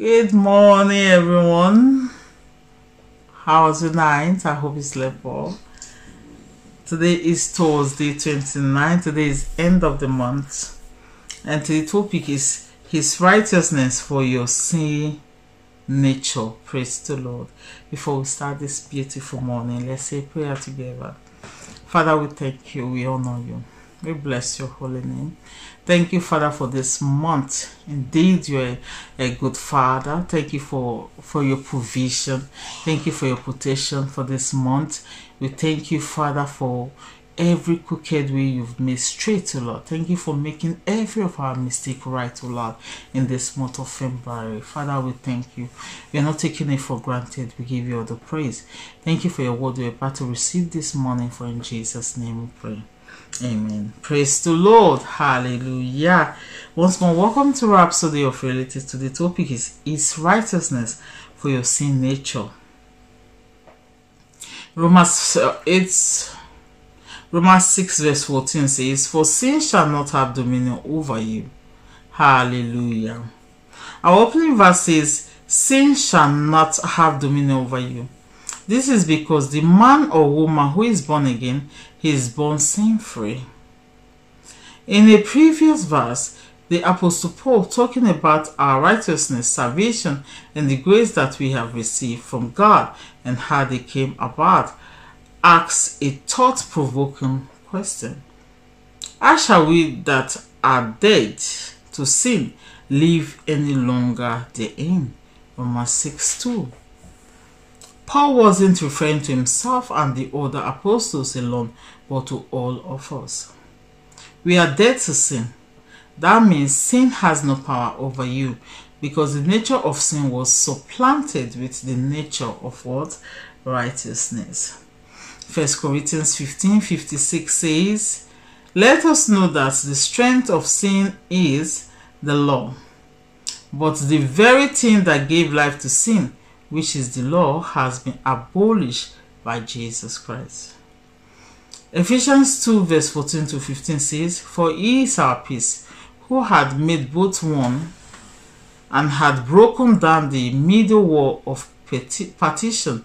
Good morning, everyone. How was your night? I hope you slept well. Today is Thursday, 29. Today is end of the month. And the topic is His righteousness for your sin nature. Praise the Lord. Before we start this beautiful morning, let's say prayer together. Father, we thank you. We honor you. We bless your holy name. Thank you, Father, for this month. Indeed, you're a, good Father. Thank you for, for your provision. Thank you for your protection for this month. We thank you, Father, for every crooked way you've made straight, O Lord. Thank you for making every of our mistake right, O Lord, in this month of February. Father, we thank you. We are not taking it for granted. We give you all the praise. Thank you for your word we're about to receive this morning, for in Jesus' name we pray. Amen. Praise the Lord. Hallelujah. Once more, welcome to Rhapsody of Reality. Today topic is Is righteousness for your sin nature. Romans uh, 8 Romans 6 verse 14 says, For sin shall not have dominion over you. Hallelujah. Our opening verse says, Sin shall not have dominion over you. This is because the man or woman who is born again is born sin free. In a previous verse, the Apostle Paul, talking about our righteousness, salvation, and the grace that we have received from God and how they came about, asks a thought provoking question How shall we that are dead to sin live any longer therein? Romans 6 2. Paul wasn't referring to himself and the other apostles alone, but to all of us. We are dead to sin. That means sin has no power over you because the nature of sin was supplanted with the nature of what? Righteousness. 1 Corinthians 15 56 says, Let us know that the strength of sin is the law. But the very thing that gave life to sin which is the law, has been abolished by Jesus Christ. Ephesians 2 verse 14 to 15 says, For he is our peace, who had made both one and had broken down the middle wall of partition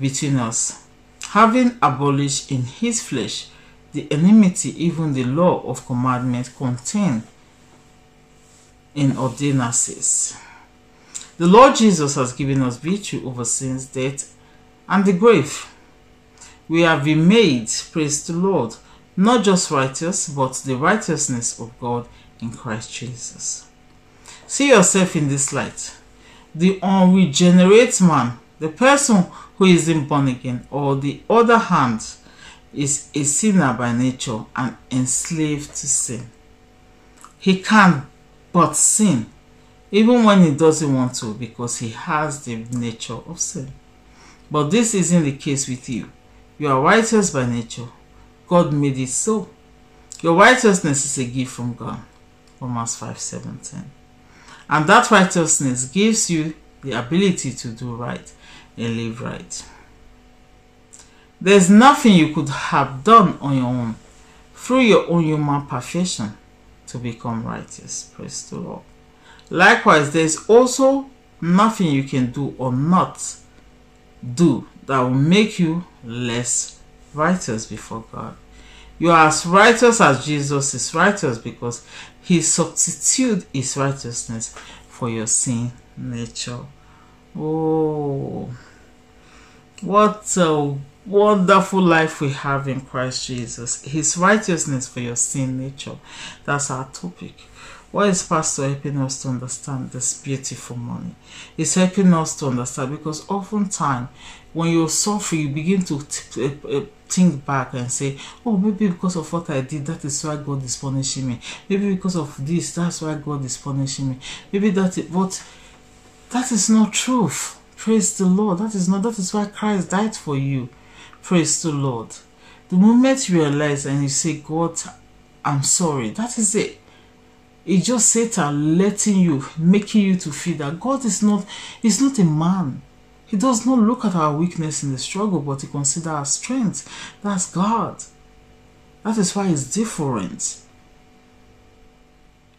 between us, having abolished in his flesh the enmity, even the law of commandment contained in ordinances the Lord Jesus has given us victory over sins, death, and the grave. We have been made, praise the Lord, not just righteous, but the righteousness of God in Christ Jesus. See yourself in this light. The unregenerate man, the person who isn't born again, or the other hand, is a sinner by nature and enslaved to sin. He can't but sin even when he doesn't want to because he has the nature of sin. But this isn't the case with you. You are righteous by nature. God made it so. Your righteousness is a gift from God. Romans 5 7 10. And that righteousness gives you the ability to do right and live right. There's nothing you could have done on your own through your own human perfection to become righteous. Praise the Lord. Likewise, there is also nothing you can do or not do that will make you less righteous before God. You are as righteous as Jesus is righteous because he substituted his righteousness for your sin nature. Oh, what a wonderful life we have in Christ Jesus. His righteousness for your sin nature. That's our topic. What is Pastor helping us to understand this beautiful money? It's helping us to understand because oftentimes when you're suffering, you begin to eh, eh, think back and say, oh, maybe because of what I did, that is why God is punishing me. Maybe because of this, that's why God is punishing me. Maybe that, is, but that is not truth. Praise the Lord. That is not, that is why Christ died for you. Praise the Lord. The moment you realize and you say, God, I'm sorry, that is it. It's just Satan letting you, making you to feel that God is not, is not a man. He does not look at our weakness in the struggle, but he considers our strength. That's God. That is why it's different.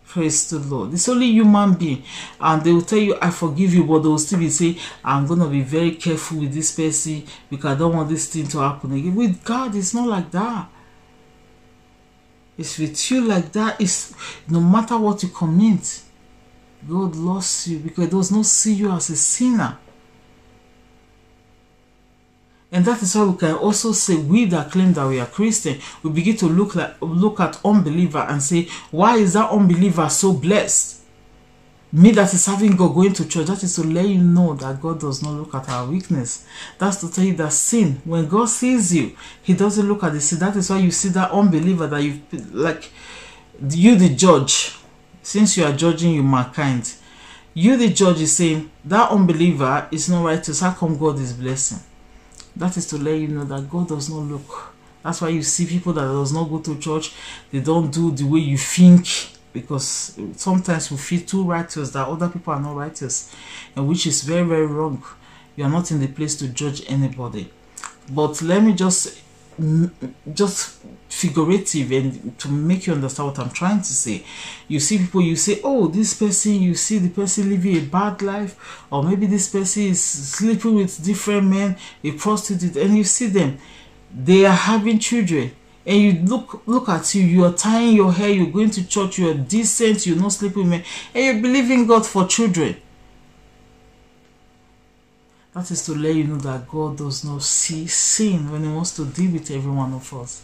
Praise the Lord. It's only human being. And they will tell you, I forgive you, but they will still be saying, I'm going to be very careful with this person because I don't want this thing to happen again. With God, it's not like that. It's with you like that. It's no matter what you commit, God loves you because He does not see you as a sinner. And that is why we can also say we that claim that we are Christian, we begin to look like look at unbeliever and say, why is that unbeliever so blessed? Me that is having God going to church, that is to let you know that God does not look at our weakness. That's to tell you that sin, when God sees you, He doesn't look at the sin. That is why you see that unbeliever that you like you the judge, since you are judging you mankind, you the judge is saying that unbeliever is not righteous. How come God is blessing? That is to let you know that God does not look. That's why you see people that does not go to church, they don't do the way you think because sometimes we feel too righteous that other people are not righteous and which is very very wrong you are not in the place to judge anybody but let me just just figurative and to make you understand what I'm trying to say. You see people, you say, oh, this person, you see the person living a bad life, or maybe this person is sleeping with different men, a prostitute, and you see them, they are having children. And you look look at you, you are tying your hair, you're going to church, you're decent, you're not sleeping with men, and you believe in God for children. That is to let you know that God does not see sin when He wants to deal with every one of us.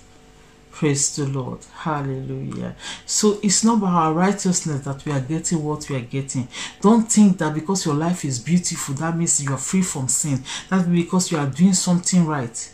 Praise the Lord. Hallelujah. So it's not by our righteousness that we are getting what we are getting. Don't think that because your life is beautiful, that means you are free from sin. That's because you are doing something right.